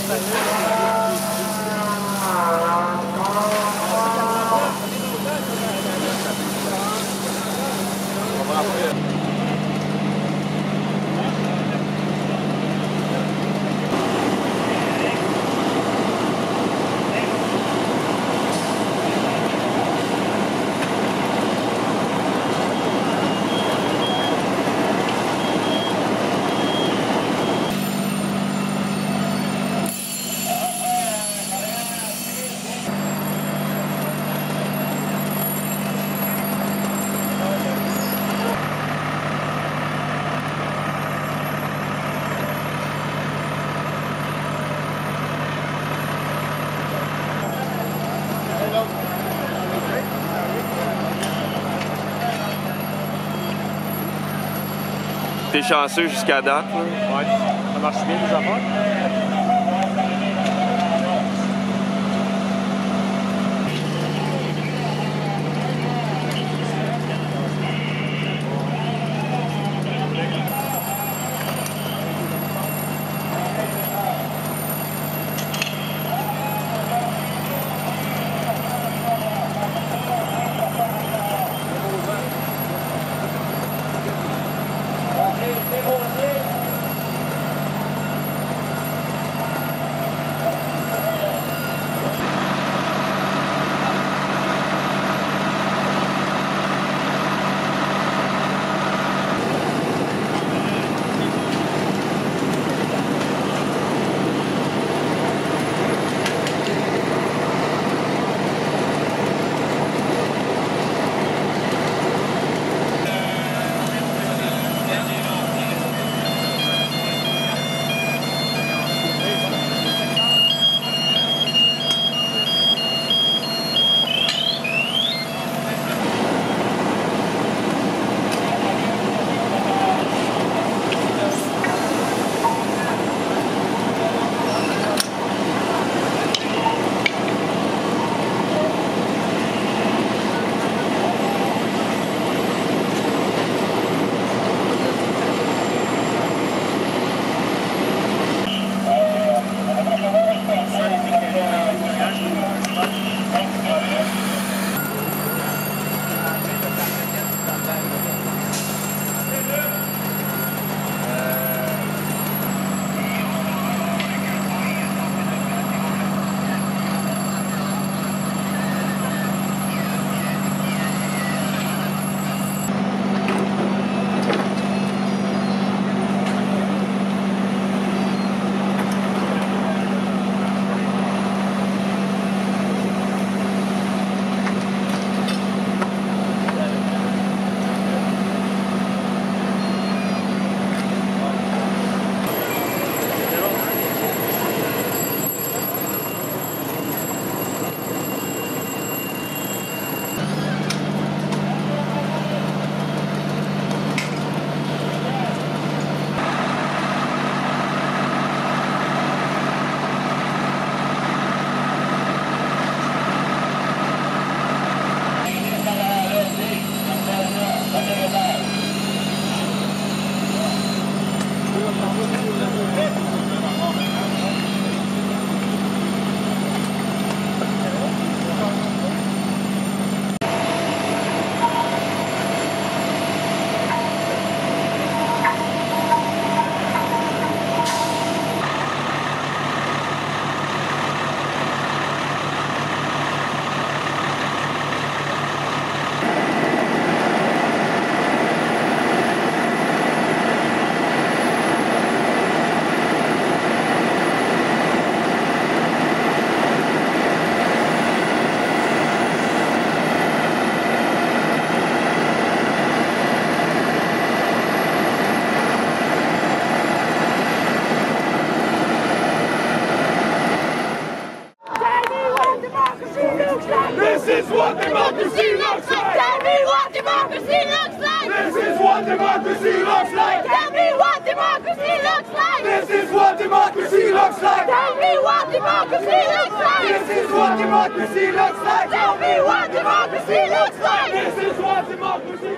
Thank you. T'es chanceux jusqu'à date. là. Ouais, ça marche bien les affaires. This is what democracy looks like. Tell me what democracy looks like. This is what democracy looks like. Tell me what democracy looks like. This is what democracy looks like. Tell me what democracy looks like. This is what democracy looks like. Tell me what democracy looks like. This is what democracy looks like.